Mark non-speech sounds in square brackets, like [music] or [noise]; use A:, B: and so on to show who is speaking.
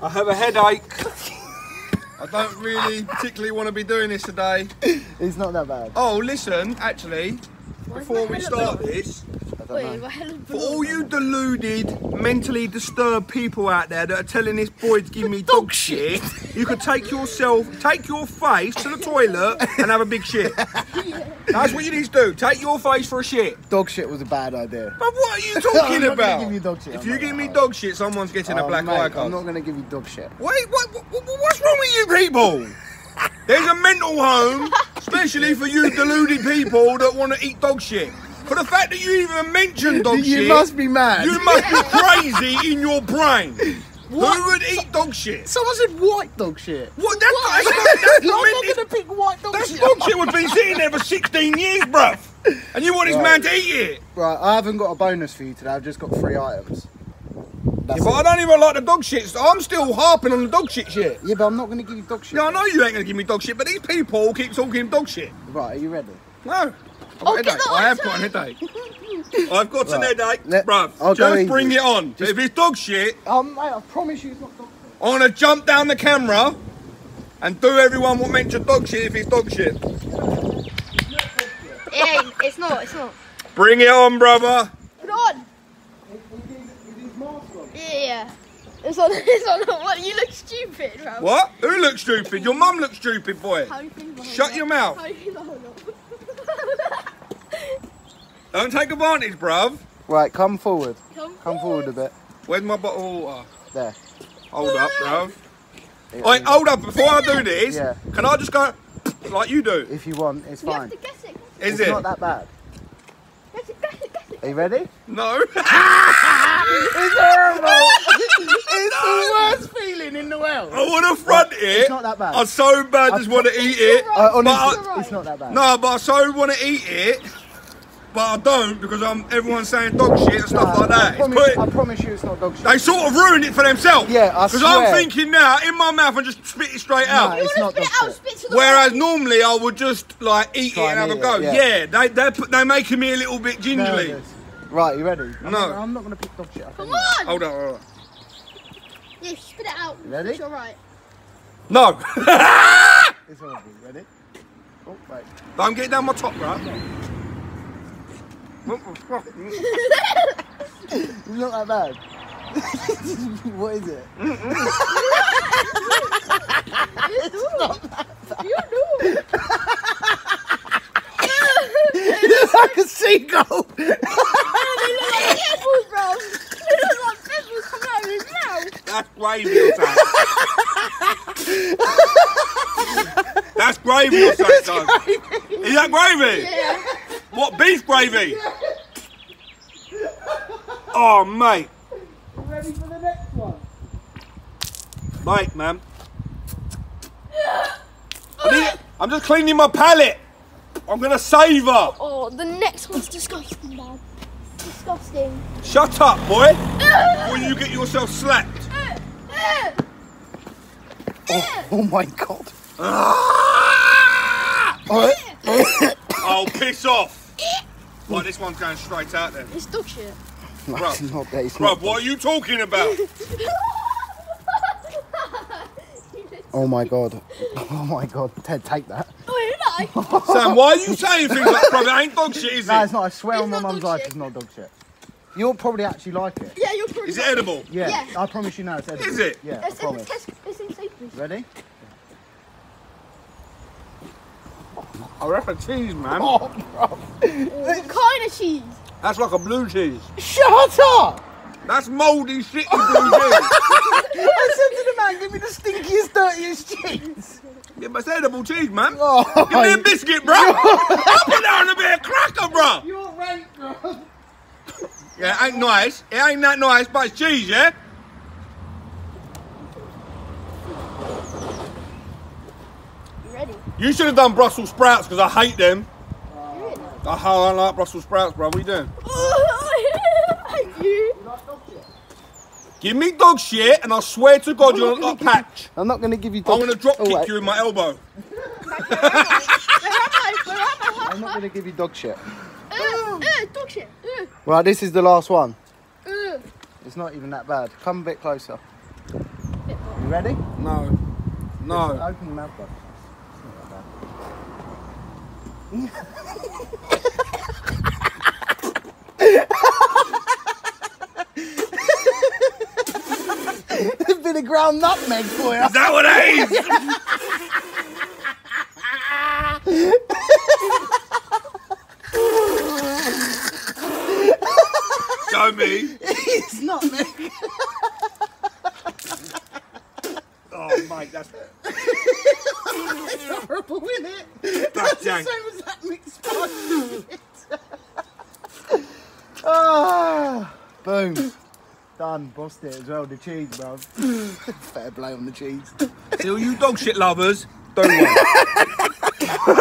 A: I have a headache. I don't really particularly want to be doing this today.
B: It's not that bad.
A: Oh, listen, actually, before we start this,
B: I don't
C: Wait,
B: know.
C: my head is
A: for all you deluded, mentally disturbed people out there that are telling this boy to give me dog shit, you could take yourself, take your face to the toilet and have a big shit. [laughs] That's what you need to do. Take your face for a shit.
B: Dog shit was a bad idea.
A: But what are you [laughs]
B: I'm
A: talking
B: not
A: about?
B: give you dog shit,
A: If
B: I'm
A: you give me
B: gonna.
A: dog shit, someone's getting a
B: Oh,
A: black
B: mate,
A: eye
B: I'm not going to give you dog shit.
A: Wait, what, what, what- what's wrong with you people? There's a mental home, [laughs] especially for you deluded people that want to eat dog shit. For the fact that you even mentioned dog
B: you
A: shit, You
B: must be mad.
A: you must be crazy in your brain. [laughs] Who would eat dog shit?
B: Someone said white dog shit.
A: What? That's, not, that's [laughs]
B: I'm
A: not
B: going to pick white dog
A: That's
B: shit.
A: dog shit was been sitting there for 16 years, bruv. And you want this man to eat it?
B: Right, I haven't got a bonus for you today. I've just got three items. That's
A: Yeah, but I don't even like the dog shit. So I'm still harping on the dog shit shit.
B: Yeah, but I'm not going to give you dog shit.
A: Yeah, I know you ain't gonna give me dog shit, but these people keep talking dog shit.
B: Right, are you ready?
A: No. I've
C: Oh,
A: got a headache. I have got a headache. I've got an
B: Right.
A: headache,
B: Let-
A: bruv.
B: I'll go
A: Just
B: easy.
A: bring it on.
B: Just-
A: If it's dog shit,
B: Oh, mate, I promise you it's not dog shit.
A: I'm gonna jump down the camera and do everyone what mentioned dog shit if it's dog shit.
C: It ain't. It's not. It's not.
A: Bring it on, brother.
C: Put on. Yeah, yeah. It's on. [laughs] It's on. What? You look stupid, bro.
A: What? Who looks stupid? Your mum looks stupid, boy.
C: How you
A: Shut your mouth.
C: How do you think behind that?
A: Don't take advantage, bruv.
B: Right, come forward.
C: Come,
B: Come forward a bit.
A: Where's my bottle of water?
B: There.
A: Hold up, bruv.
B: Yeah,
A: Wait, hold up. Before I do this,
B: Yeah.
A: can I just go like you do?
B: If you want, it's
C: You
B: fine.
C: have to guess it.
A: Is
B: it's
A: it?
B: not that bad.
C: Guess it. Guess it. Guess it.
B: Are you ready?
A: No. [laughs]
B: It's horrible. it's the worst feeling in the world.
A: I want to front it.
B: It's not that bad.
A: I so bad I just want to eat it.
B: I, honestly,
A: But I-
B: it's not that bad.
A: No, but I so want to eat it, but I don't because I'm everyone's saying dog shit and stuff
B: Nah,
A: like that.
B: I promise,
A: put-
B: I promise you it's not dog shit.
A: they sort of ruined it for themselves.
B: Yeah, I
A: Because I'm thinking now in my mouth and just spit it straight
B: Nah,
A: out.
B: it's
C: You
B: not
C: wanna spit it out? Spit to the
A: Whereas
C: right.
A: normally I would just like eat
B: Try
A: it and
B: and
A: have a go.
B: it, yeah.
A: yeah. they they're, put- they're making me a little bit gingerly.
B: Nervous. Right, you ready? I'm
A: No.
B: Not, I'm not going to pick dog shit. I
C: Come
B: think.
C: on.
A: Hold on, hold on.
C: Yeah, spit it out.
B: Ready?
C: It's alright.
A: No,
B: It's horrible. Ready? Oh, wait.
A: I'm getting down my top, right? What the fuck? [laughs]
B: It's not that bad. what is it?
C: You know.
B: It's [laughs] like a seagull.
C: They look like pimples, bro. They look like pimples coming out of his mouth.
A: That's gravy or something. That's gravy or something. Is that gravy?
C: Yeah.
A: What beef gravy? Oh mate,
B: Ready for the next one?
A: mate, man. I need, I'm just cleaning my palate. I'm gonna savour.
C: Oh, the next one's disgusting, man. Disgusting.
A: Shut up, boy. Before you get yourself slapped.
B: Oh, oh my god.
A: Ah!
B: Alright.
A: Oh, piss off. Right, this one's going straight out then.
C: It's dog shit.
B: No,
A: Bruv.
B: it's not that. It's
A: Bro, what are you talking about? [laughs]
B: Oh my god. [laughs] Oh my god. Ted, take that.
C: Oh, Wait, no. [laughs]
A: Sam, why are you saying things like, bro, that ain't dog shit, is
B: No,
A: it?
B: it's not. I swear
C: It's
B: on my
C: not
B: mum's
C: dog
B: life
C: shit.
B: it's not dog shit. You'll probably actually like it.
C: Yeah, you're probably
A: Is it edible?
B: Yeah,
C: Yeah.
B: I promise you now it's edible.
A: Is it?
B: Yeah, I
C: It's in the
B: promise.
C: test. It's in Sainsbury's.
B: Ready?
A: Oh, that's a cheese, man.
B: Oh, bro.
C: What kind of cheese?
A: That's like a blue cheese.
B: Shut up!
A: That's mouldy shit, you blue cheese. [laughs]
B: I said to the man, give me the stinkiest, dirtiest cheese.
A: Yeah, but it's edible cheese, man.
B: Oh,
A: Give me a biscuit, bro. [laughs] I'll put down a bit of cracker, bro.
B: You're right, bro.
A: Yeah, it ain't nice. It ain't that nice, but it's cheese, yeah?
C: You ready?
A: You should have done Brussels sprouts because I hate them.
C: You ready?
A: I don't like Brussels sprouts, bro. What are you doing? [laughs]
C: Thank you.
A: Give me dog shit, and I swear to God, you're not patch.
B: I'm not going to give you.
A: Dog I'm gonna drop
B: Oh,
A: kick
B: wait.
A: you in my elbow.
B: I'm not going to give you dog shit.
C: Uh, uh, dog shit. Uh,
B: Right, this is the last one.
C: uh.
B: It's not even that bad. Come a bit closer.
C: Bit.
B: You ready?
A: No. No.
B: Open your mouth, bud. A bit of ground nutmeg for you.
A: Is that what it is? [laughs] Show me.
B: it's nutmeg.
A: Mate, [laughs] that's
B: Horrible, isn't it?
A: that's
B: The same as that mixed spice. [laughs] ah, boom. Done. Bossed it as well. The cheese, bro. Fair play on the cheese.
A: See all you dog shit lovers, don't worry. [laughs]